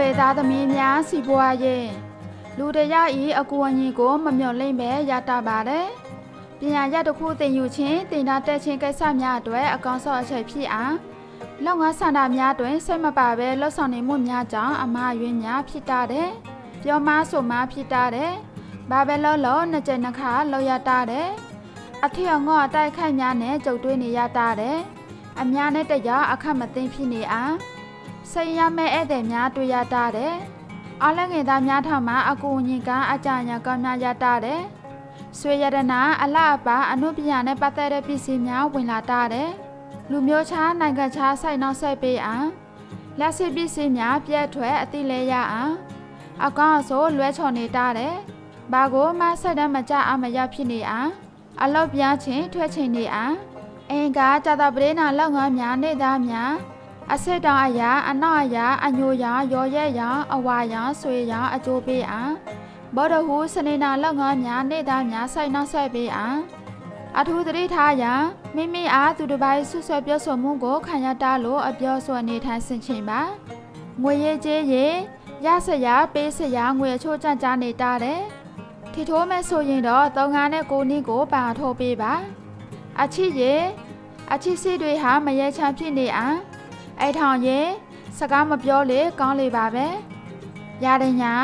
ကနွေသားသမီးများစီပွားရေးလူတရဤအကူအညီကိုမမျှော်လင့်ပဲရတာပါတယ်ပညာရတစ်ခုသင်ယူခြင်းတင်တာတက်ခြင်းကိစ္စများအတွက်အကောင်ဆော့အချက်ဖြစ်အားလောက်ငါဆန္ဒများတွင်စိတ်မပါဘဲလှုပ်ဆောင်နေမှုများကြောင့်အမှားယွင်းများဖြစ်တတ်တယ်ပြောမဆိုမှဖြစ်တတ်တယ်ဘာပဲလောလောနှစ်ကြိမ်နှစ်ခါလောက်ရတတ်တယ်အထက်ငေါ့အတိုက်ခိုက်များနဲ့ကြုံတွေ့နေရတတ်တယ်အများနဲ့တရအခက်မသိဖြစ်နေအား စိတ်ရမဲ့ဧည့်သည်များတွေ့ရတတ်တယ်။အားလည်းငယ်သားများထမှာအကူအညီကအကြညာကောင်းများရတတ်တယ်။ဆွေရတနာအလှအပါအနုပညာနဲ့ပတ်သက်တဲ့ပစ္စည်းများဝင်လာတတ်တယ်။လူမျိုးခြားနိုင်ငံခြားဆိုင်နောက်ဆက်ပေးအောင်လက်စစ်ပစ္စည်းများပြည့်ထွက်အသိလဲရအောင်အကောင်အဆိုလွဲချော်နေတတ်တယ်။ဘာကိုမှဆက်တမ်းမကြအမရဖြစ်နေအောင်အလောက်ပြားချင်းထွက်ချင်းနေအောင်အင်္ဂါဇာတာပရိနာလောက်ငါများနေသားများ အစစ်တောင်အရာအနောက်အရာအညိုရာရော်ရဲရာအဝါရာဆွေရာအကျိုးပေးအားဘောဒဟုစနေနာလောက်ငါများနေသားများဆိုင်နောက်ဆက်ပေးအားအထူးသတိထားရန်မိမိအားသူတစ်ပိုင်းဆွဆွဲပြောဆိုမှုကိုခံရတာလို့အပြောဆိုအနေထိုင်ဆင်ခြင်ပါငွေရေးကြေးရေးရစရာပေးစရာငွေအချို့ကြကြနေတတ်တယ်ထီထိုးမဲ့ဆိုရင်တော့သုံးငါးနဲ့ကိုနည်းကိုပါထိုးပေးပါအချစ်ရေအချစ်စီတွေဟာမရဲချမ်းဖြစ်နေအောင် အဲ့ထောင်ရေစကားမပြောလေကောင်းလေပါပဲရတဲ့ညာ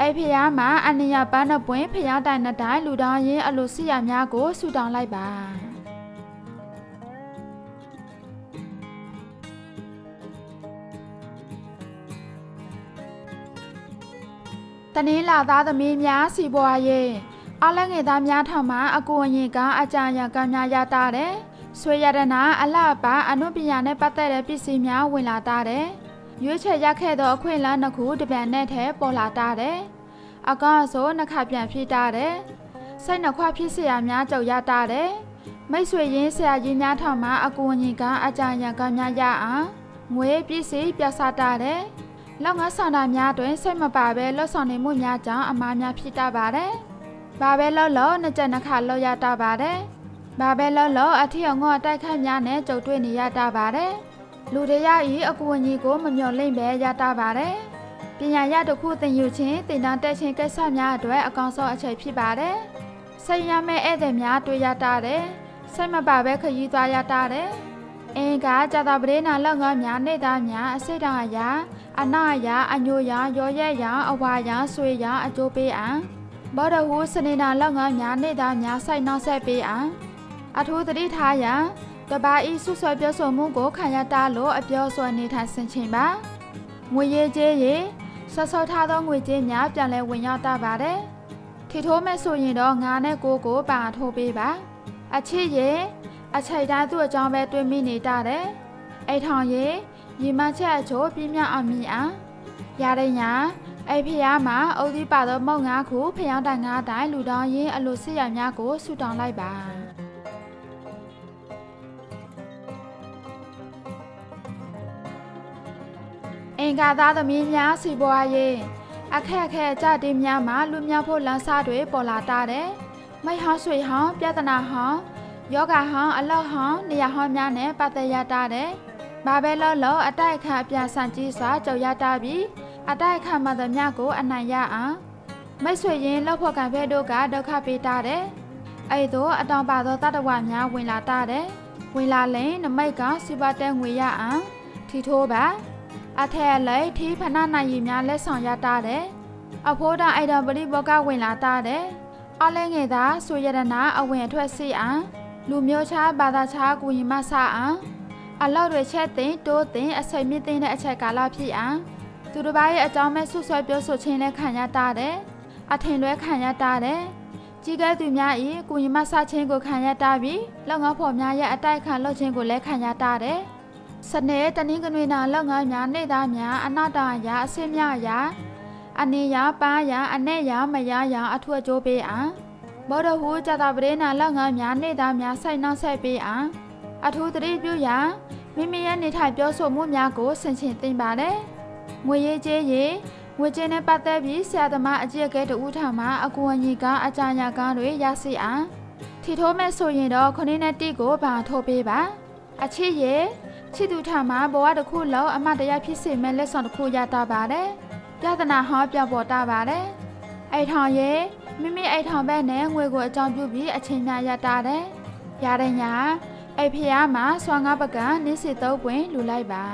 အဲ့ဖះမှာအနည်းပန်းတဲ့ပွင့်ဖះတိုင်တဲ့တိုင်လူတော်ရင်အလိုစီရများကိုဆူတောင်းလိုက်ပါတနင်္လာသားသမီးများစီပွားရေးအလငယ်သားများထောင်မှာအကူအရင်ကအကြံရကများရတာတယ် ဆွေရတနာအလှပါအနုပညာနဲ့ပတ်သက်တဲ့ပစ္စည်းများဝင်လာတာတယ်ရွေးချယ်ရခဲ့သောအခွင့်အလမ်းတစ်ခုတပြန်နဲ့ထဲပေါ်လာတာတယ်အကောင်အစိုးနှစ်ခါပြန်ဖြစ်တာတယ်စိတ်နှခွဖြစ်เสียများကြောက်ရတာတယ်မိတ်ဆွေရင်းဆရာကြီးများထောင်မှာအကူအညီကအကြံရံကများရအောင်ငွေပစ္စည်းပြဆတာတယ်လောက်ငါဆောင်တာများတွင်စိတ်မပါပဲလှုပ်ဆောင်နေမှုများကြောင့်အမားများဖြစ်တတ်ပါတယ်။ဘာပဲလှုပ်လို့နှစ်ကြက်နှစ်ခါလှုပ်ရတတ်ပါတယ်။ ဘာပဲလောလောအထီအောင်ငေါတိုက်ခိုက်များနဲ့ကြုံတွေ့နေရတာပါတယ်လူတွေရဤအကူအညီကိုမမျှော်လင့်ပဲရတာပါတယ်ပညာရတစ်ခုသင်ယူခြင်းသင်တန်းတက်ခြင်းကိစ္စများအတွက်အကောင်ဆုံးအချိန်ဖြစ်ပါတယ်စိတ်ရမဲ့ဧည့်သည်များတွေ့ရတာတယ်စိတ်မပါပဲခရီးသွားရတာတယ်အင်းကဇာတာပရိနာလောက်ငါများနေသားများအစိတ်တောင်အရာအနာရာအညိုရာရောရဲရာအဝါရာဆွေရာအကျိုးပေးအောင်ဘောဒဟုစနေနာလောက်ငါများနေသားများစိုက်နောက်ဆက်ပေးအောင် အထူးသတိထားရန်တပါဤဆွဆွဲပြောဆိုမှုကိုခံရတာလို့အပြောဆိုနေထိုင်ဆင်ချိန်ပါငွေရေးကြေးရေဆော့ဆော့ထားသောငွေကြေးများပြန်လဲဝင်ရောက်တတ်ပါတယ်ထီထိုးမဲ့ဆိုရင်တော့ငါနဲ့ကိုကိုပါထိုးပေးပါအချစ်ရေအချိတ်တိုင်းသူ့အကြောင်းပဲတွေးမိနေတတ်တယ်အိတ်ထောင်ရေရီမချက်အချို့ပြင်းပြအောင်မြည်အောင်ရတဲ့ညာအဲ့ဖះမှာအုပ်ဒီပါသောမုံငါးခုဖျောင်းတိုင်ငါးတိုင်လူတောင်းရင်အလိုစစ်ရများကိုဆူတောင်းလိုက်ပါ င်္ဂါသားသမီးများစီပွားရေးအခက်အခဲကြတဲ့များမှာလူများဖို့လမ်းစာတွေပေါ်လာတာတဲ့မိဟောင်းဆွေဟောင်းပြဿနာဟောင်းယောဂဟောင်းအလောက်ဟောင်းနေရာဟောင်းများနဲ့ပတ်သက်ရတာတဲ့ဘာပဲလို့လို့အတိုက်ခါအပြဆန်ကြီးစွာကြောက်ရတာပြီးအတိုက်ခါမှသမျှကိုအနိုင်ရအောင်မိတ်ဆွေရင်လောက်ဖို့ကံဖဲတို့ကဒုက္ခပေးတာတဲ့အဲ့တို့အတောင်ပါသောတတဝများဝင်လာတာတဲ့ဝင်လာရင်နမိတ်ကစီပါတဲငွေရအောင်ထီထိုးပါ အထက်လိုက်ထီးဖနာနိုင်ရီများလက်ဆောင်ရတာတဲ့အဖိုးတာအိုက်တော်ပရိဘောကဝင်လာတာတဲ့အလဲငယ်သာဆိုရတနာအဝင်အထွက်စီအောင်လူမျိုးခြားဘာသာခြားကူရင်မဆအောင်အလောက်တွေချက်သိမ်းတိုးသိမ်းအစိမ်မြင့်သိမ်းတဲ့အချက်ကာလဖြစ်အောင်သူတစ်ပါးရဲ့အကြောင်းမဲ့ဆွဆွဲပြောဆိုခြင်းနဲ့ခံရတာတဲ့အထင်လွဲခံရတာတဲ့ကြီးကဲသူများဤကူရင်မဆခြင်းကိုခံရတာပြီးလောက်ငါဖော်များရဲ့အတိုက်ခံလုပ်ခြင်းကိုလည်းခံရတာတဲ့ စနေတနင်္ဂနွေနာလောက်ငါများနေသားများအနာတာရာအစင်းများရာအနေရာပါရာအနေရာမရရာအထွတ်ကြိုးပေးအောင်ဘောဒဟုဇာတာပရေနာလောက်ငါများနေသားများစိုက်နောက်ဆက်ပေးအောင်အထူးသတိပြုရာမိမိရဲ့နေထိုင်ပြောဆိုမှုများကိုဆင်ခြင်သိမ့်ပါတယ်ငွေရေးကြေးရေးငွေကြေးနဲ့ပတ်သက်ပြီးဆရာသမားအကြည့်အကဲတူဦးထံမှအကူအညီကအကြညာကားတွေရရှိအောင်ထီထိုးမဲ့ဆိုရင်တော့ခொနည်းနဲ့တိကိုဗာထိုးပေးပါအချစ်ရေ ချစ်သူထမှာဘဝတစ်ခုလုံးအမတရားဖြစ်စေမဲ့လက်ဆောင်တစ်ခုရတာပါတယ်ပြဿနာဟောပြောပေါ်တာပါတယ်အဲ့ထောင်ရဲ့မိမိအဲ့ထောင်ဘက်နဲ့ငွေကိုအကြောင်းပြုပြီးအချိန်များရတာတယ်ရတဲ့ညာအဲ့ဖះမှာစွာငါပကံနစ်စစ်တော့ပွင့်လူလိုက်ပါ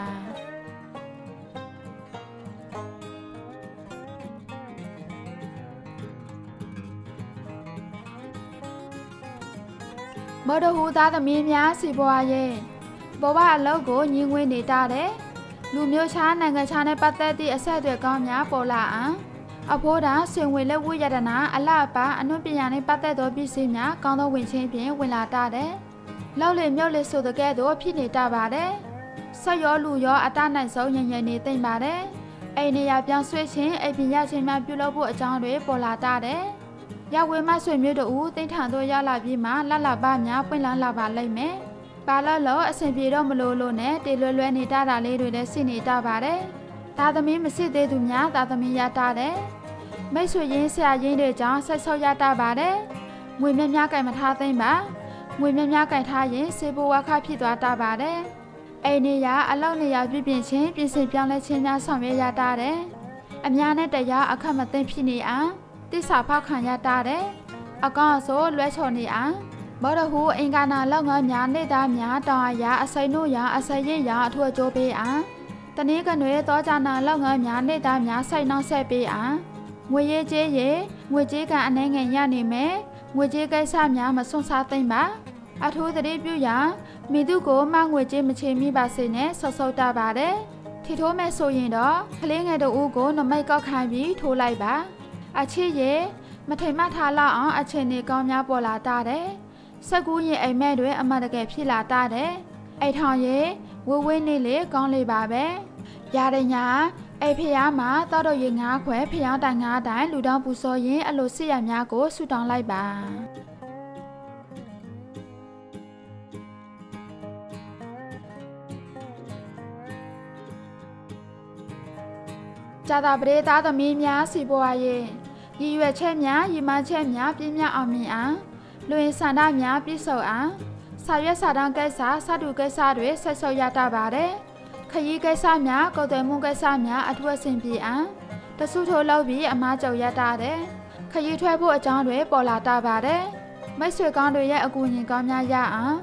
မော်ဒဟူသားသမီးများစီပွားရဲ့ ဘဝအလုပ်ကိုညီငွေနေတာတဲ့လူမျိုးခြားနိုင်ငံခြားနဲ့ပတ်သက်သည့်အဆက်အသွယ်ကောင်းများပေါ်လာအောင်အဖိုးတာဆွေဝင်လက်ဝိယတနာအလှပအနုပညာနှင့်ပတ်သက်သောပစ္စည်းများကောင်းသောဝင်ချင်းဖြင့်ဝင်လာတတ်တယ်။လောက်လေမြုပ်လေဆိုတဲ့ကဲ့သို့ဖြစ်နေတတ်ပါတယ်။ဆက်ရောလူရောအတနိုင်ဆုံးညဉ့်ညံ့နေသိမ့်ပါတယ်။အိမ်နေရပြောင်းဆွေးခြင်းအိမ်ပညာချင်းများပြုလုပ်ဖို့အကြောင်းတွေပေါ်လာတတ်တယ်။ရဝေမဆွေမျိုးတို့တိမ့်ထန်တို့ရလာပြီးမှလှလှပများပွင့်လန်းလာပါလိမ့်မယ်။ ပါလလောအဆင်ပြေတော့မလို့လို့နဲ့တေလွယ်လွယ်နေတာလေးတွေလည်းစိနေတတ်ပါတယ်။သားသမီးမစစ်သေးသူများသားသမီးရတာတယ်။မိတ်ဆွေရင်းဆရာရင်းတွေကြောင့်ဆက်ဆုပ်ရတာပါတယ်။ငွေမြများကြိုင်မထားသိမ့်ပါ။ငွေမြများကြိုင်ထားရင်စေဘဝခဖြစ်သွားတာပါတယ်။အိမ်နေရအလောက်နေရပြပြင်ချင်းပြင်ဆင်ပြောင်းလဲခြင်းများဆောင်ရွက်ရတာတယ်။အများနဲ့တရားအခက်မသိဖြစ်နေအောင်တစ္ဆာဖောက်ခံရတာတယ်။အကောင်အဆိုးလွဲချော်နေအောင် ဘောရဟုအင်္ဂါနာလောက်ငါများနေသားများတောင်အရာအစိမ်းတို့ရာအစရင်ရာအထူအကျိုးပေးအောင်တနည်းကနွေသောကြနာလောက်ငါများနေသားများစိုက်နှောက်ဆက်ပေးအောင်ငွေရေးကြေးရေငွေကြေးကအနှဲငယ်ရနေမယ်ငွေကြေးကိစ္စများမစွန့်စားသိမ့်ပါအထူးသတိပြုရမိသူကိုမှငွေကြေးမချေမိပါစေနဲ့ဆော့ဆော့တာပါတယ်ထီထိုးမဲ့ဆိုရင်တော့ကလေးငယ်တို့ဦးကိုနမိတ်ကောက်ခံပြီးထိုးလိုက်ပါအချစ်ရေမထိမ်မထားလောက်အောင်အချိန်နေကောင်းများပေါ်လာတာတဲ့ စက်ကူးရင်အိမ်မက်တွေအမှန်တကယ်ဖြစ်လာတာတဲ့အိတ်ထောင်ရေဝဝင်းနေလေကောင်းလေပါပဲရတဲ့ညာအဲ့ဖះမှာတောက်တော့ရေငါးခွဲဖះတိုင်ငါးတိုင်လူတောင်းပူစောရင်အလိုစစ်ရများကိုဆူတောင်းလိုက်ပါဇာတာပရိသသမီးများစီပွားရဲ့ရည်ရွယ်ချက်များရည်မှန်းချက်များပြင်းပြအောင်မြင်အောင် လူရင်ဆန္ဒများပြည့်စုံအောင်စာရွက်စာတမ်းကိစ္စစတုကိစ္စတွေဆက်ဆုပ်ရတတ်ပါတယ်။ခရီးကိစ္စများကုတ်တယ်မှုကိစ္စများအထူးအဆင်ပြေအောင်တဆုထိုးလောက်ပြီးအမားကြုံရတာတဲ့ခရီးထွက်ဖို့အကြောင်းတွေပေါ်လာတာပါတယ်မိတ်ဆွေကောင်းတွေရဲ့အကူအညီကောင်းများရအောင်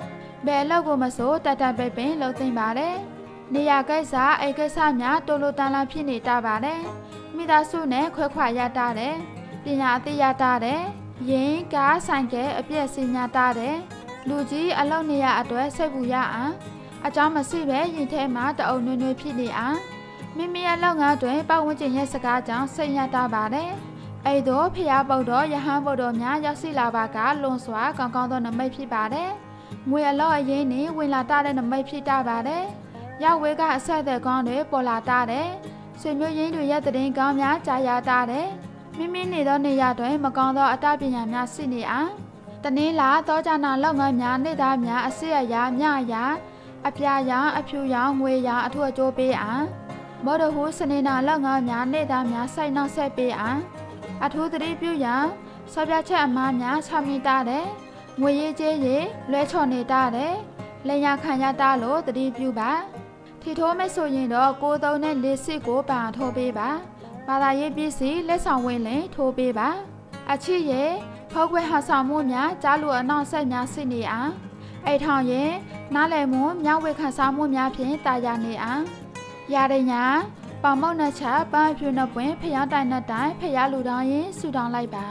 ဘယ်လောက်ကိုမဆိုတတ်တတ်ပဲပင်လှုပ်သိမ့်ပါတယ်နေရကိစ္စအိတ်ကိစ္စများတိုးလိုတန်လာဖြစ်နေတာပါတယ်မိသားစုနဲ့ခွဲခွာရတာတဲ့ပညာအသိရတာတဲ့ ရင်ကားဆိုင်ကဲအပြည့်စင်ညာတာတဲ့လူကြီးအလောက်နေရအတွက်စိတ်ပူရအောင်အကြောင်းမရှိပဲရင်ထဲမှာတအုံနွေ့နွေ့ဖြစ်နေအောင်မိမိရဲ့လောက်ငါတွင်ပတ်ဝန်းကျင်ရဲ့စကားကြောင့်စိတ်ရတာပါတယ်အဲ့တော့ဖျားပုတ်တော်ယဟန်ပုတ်တော်များရောက်စီလာပါကလွန်စွာကောင်းကောင်းသောနမိတ်ဖြစ်ပါတယ်ငွေအလော့အရင်နေဝင်လာတတဲ့နမိတ်ဖြစ်တာပါတယ်ရောက်ဝဲကအဆက်အသွယ်ကောင်းတွေပေါ်လာတာတဲ့ဆွေမျိုးရင်းတွေရဲ့တည်င်းကောင်းများကြာရတာတဲ့ မိမိနေသောနေရာတွင်မကောင်းသောအတပညာများရှိနေအောင်တနည်းလာသောကြနာလောက်ငါများနေသားများအစစ်အရာမြရာအပြာရောင်အဖြူရောင်ငွေရောင်အထူးအကျိုးပေးအောင်မော်ဒဟူစနေနာလောက်ငါများနေသားများစိုက်နောက်ဆက်ပေးအောင်အထူးသတိပြုရန်ဆော့ပြချက်အမားများချမိတာတဲ့ငွေရေးကြေးရေလွဲချော်နေတာတဲ့လက်ရခံရတာလို့သတိပြုပါထီထိုးမဲ့ဆိုရင်တော့ကိုသုံးနဲ့လေးစစ်ကိုပါထိုးပေးပါ ဘာသာရေးပစ္စည်းလက်ဆောင်ဝင်လင်ထိုးပေးပါ အချစ်ရဲ့ဖောက်ခွဲဟာဆောင်မှုများကြားလူအနောက်ဆက်များစစ်နေအောင်အိတ်ထောင်ရင်နားလည်မှုမြောက်ဝေခံစားမှုများဖြင့်တာယာနေအောင်ရတဲ့ညာပေါမောက်နှချပန်းဖြူနှပွင့်ဖျားတိုင်နှတိုင်ဖျားလူတောင်းရင်ဆူတောင်းလိုက်ပါ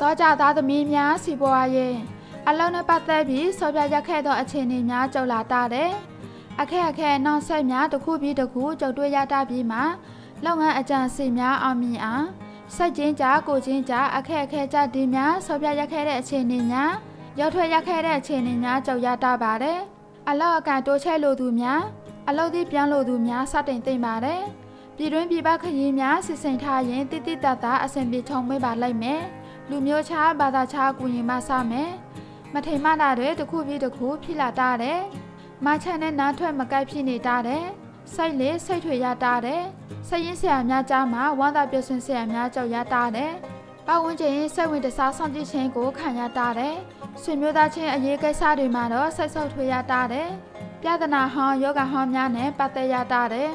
တောကြသားသမီးများစီပွားရင် အလုံးနဲ့ပတ်သက်ပြီးဆောပြရခဲ့သောအခြေအနေများကြုံလာတာတဲ့အခက်အခဲနောက်ဆက်များတစ်ခုပြီးတစ်ခုကြုံတွေ့ရတာပြီးမှလုပ်ငန်းအကြံစီများအောင်မြင်အောင်စိုက်ချင်းကြကိုချင်းကြအခက်အခဲကြဒီများဆောပြရခဲ့တဲ့အခြေအနေများရောက်ထွက်ရခဲ့တဲ့အခြေအနေများကြုံရတာပါတယ်အလောက်အကန်တိုးချဲလို့သူများအလောက်သည်ပြန်လို့သူများစတင်သိမ့်ပါတယ်ပြည်တွင်းပြည်ပခရီးများစစ်စိန်ထားရင်တိတိတတ်တာအဆင်ပြေထုံမေးပါလိုက်မယ်လူမျိုးခြားဘာသာခြားကူရင်မဆမယ် မထိန်မတာတွေတစ်ခုပြီးတစ်ခုဖြစ်လာတာတဲ့မချန်နဲ့နားထွက်မကိုက်ဖြစ်နေတာတဲ့စိတ်လေးစိတ်ထွေရတာတယ်စိတ်ရင်းဆရာများကြားမှာဝမ်းသာပြုံးဆရာများကြောက်ရတာတယ်ပတ်ဝန်းကျင်စိတ်ဝင်တစားဆောင်ကြည့်ခြင်းကိုခံရတာတယ်ဆွေမျိုးသားချင်းအရေးကိစ္စတွေမှာတော့စိတ်ဆုပ်ထွေရတာတယ်ပြဿနာဟောင်းယောဂဟောင်းများနဲ့ပတ်သက်ရတာတယ်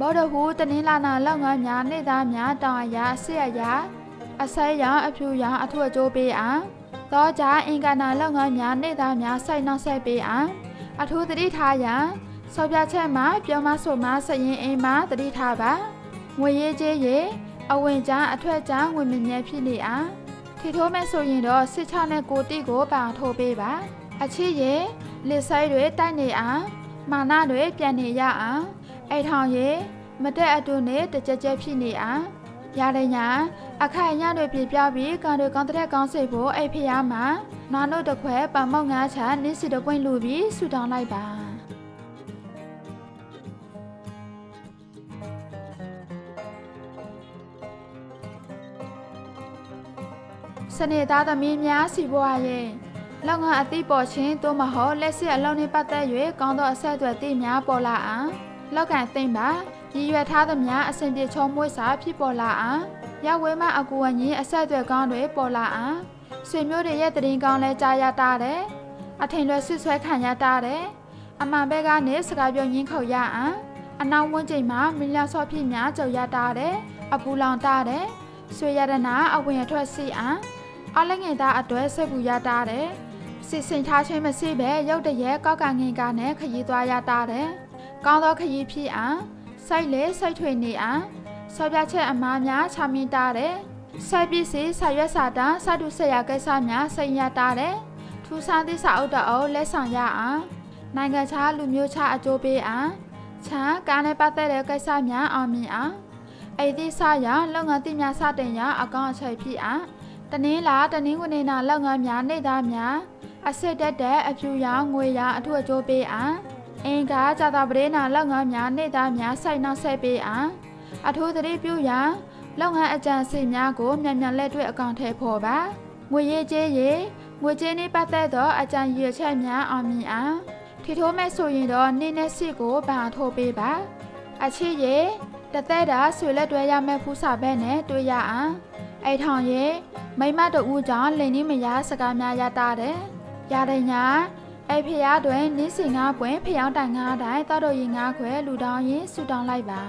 ဘောဒဟုတနင်္လာနာလောက်ငန်းများနေသားများတောင်အရာဆရာရာအစဲရောင်အဖြူရောင်အထွတ်အကျိုးပေးအောင် သောကြအင်္ဂနာလောက်ငန်းများနေသားများစိုက်နှောက်ဆက်ပေးအောင်အထူးသတိထားရန်ဆော်ပြချက်မှာပြောမဆိုမစရင်အိမ်မှာသတိထားပါငွေရေးကြေးရေးအဝင်ကြအထွက်ကြငွေမြင့်မြတ်ဖြစ်နေအောင်ထီထိုးမဲ့ဆိုရင်တော့စစ်ချနဲ့ကိုတိကိုပန်ထိုးပေးပါအချစ်ရဲ့လက်ဆိုင်တွေတိုက်နေအောင်မာနတွေပြန်နေရအောင်အိတ်ထောင်ရဲ့မတက်အတူနဲ့တကြက်ကြက်ဖြစ်နေအောင် ရတဲ့ညာအခိုင်အညတွေပြပြပြီးကံတွေကောင်းတဲ့ကောင်းစိတ်ဖို့အိတ်ဖျားမှာနာနို့တခွဲပမောက်ငါးချနင်းစီတပွင့်လူပြီးဆူတောင်းလိုက်ပါစနေသားသမီးများစီပွားရဲ့လောက်ငါအသိပေါ်ချင်းသို့မဟုတ်လက်စစ်အလုံးနှင့်ပတ်သက်၍ကောင်းသောအဆက်အသွယ်သိများပေါ်လာအောင်လောက်ကန်သိမ့်ပါ ရည်ရွယ်ထားသမျှအစဉ်ပြေချုံမွေးစာဖြစ်ပေါ်လာအောင်ရောက်ဝဲမအကူအညီအဆက်အသွယ်ကောင်းတွေပေါ်လာအောင်ဆွေမျိုးတွေရဲ့တရင်ကောင်းလဲကြားရတာတယ်အထင်လွယ်ဆွဆွဲခံရတာတယ်အမှန်ပဲကနေစကားပြောရင်းခုတ်ရအောင်အနောက်ဝန်းကျင်မှာမင်းလျောက်ဆော့ဖြစ်များကြုံရတာတယ်အပူလောင်တာတယ်ဆွေရတနာအဝင်အထွက်စီအောင်အလည်းငယ်သားအတွဲစိတ်ပူရတာတယ်စစ်စင်ထားခြင်းမရှိပဲရုတ်တရက်ကောက်ကငင်ကနဲ့ခရီးသွားရတာတယ်ကောင်းသောခရီးဖြစ်အောင် စိုက်လေစိုက်ထွေနေအောင်ဆော်ပြချက်အမားများချမင်းတာတယ်စိုက်ပစ္စည်းဆာရွက်စာတန်းစတုဆက်ရကိစ္စများစိန်ရတာတယ်ထူးဆန်းသည့်စာအုပ်တအုပ်လက်ဆောင်ရအောင်နိုင်ငံခြားလူမျိုးခြားအကျိုးပေးအောင်ချမ်းကားနဲ့ပတ်သက်တဲ့ကိစ္စများအောင်မြင်အောင်အိဒီဆာရလုပ်ငန်းတိများစတင်ရအကောင့်အချက်ဖြစ်အောင်တနင်္လာတနင်္ဂနွေနာလုပ်ငန်းများနေသားများအစစ်တက်တဲ့အဖြူရောင်ငွေရောင်အထုအကျိုးပေးအောင် အင်္ဂါဇာတာပရေနာလုပ်ငန်းများနေသားများစိုက်နောက်ဆက်ပေးအောင်အထူးသတိပြုရန်လုပ်ငန်းအကြံစီများကိုမြန်မြန်လက်တွေ့အကောင့်ထဲပေါ်ပါငွေရေးကြေးရေးငွေကြေးနှင့်ပတ်သက်သောအကြံရည်ချက်များအောင်မြင်အောင်ထီထိုးမဲ့ဆိုရင်တော့နင်းနဲ့စစ်ကိုဗန်ထိုးပေးပါအချစ်ရဲ့တသက်တာဆွေလက်တွဲရမယ့်ဖူးစာဘက်နဲ့တွေ့ရအောင်အိထောင်ရဲ့မိမတို့ဦးကြောင့်လိန်နီးမရစကားများရတာတဲ့ရတဲ့ညာ အဲ့ဖျားတွင်နင်းစင်ငါပွင့်ဖျောင်းတိုင်ငါတိုင်တောက်တော်ရင်ငါခွဲလူတောင်းရင်ဆူတောင်းလိုက်ပါ